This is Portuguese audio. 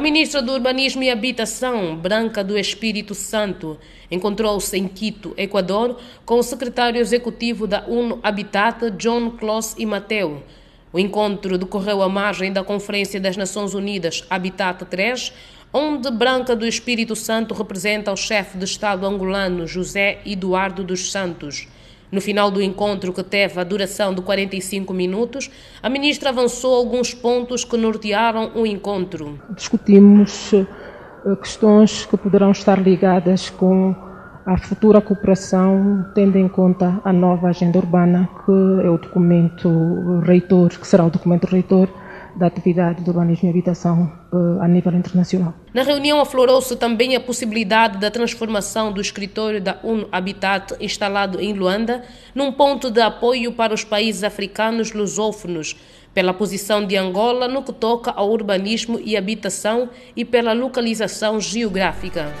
ministra do Urbanismo e Habitação, Branca do Espírito Santo, encontrou-se em Quito, Equador, com o secretário executivo da UNO Habitat, John Kloss e Mateu. O encontro decorreu à margem da Conferência das Nações Unidas Habitat 3, onde Branca do Espírito Santo representa o chefe de Estado angolano José Eduardo dos Santos. No final do encontro, que teve a duração de 45 minutos, a ministra avançou alguns pontos que nortearam o encontro. Discutimos eh, questões que poderão estar ligadas com a futura cooperação, tendo em conta a nova agenda urbana, que é o documento reitor, que será o documento reitor da atividade de urbanismo e habitação uh, a nível internacional. Na reunião aflorou-se também a possibilidade da transformação do escritório da UNO Habitat instalado em Luanda num ponto de apoio para os países africanos lusófonos, pela posição de Angola no que toca ao urbanismo e habitação e pela localização geográfica.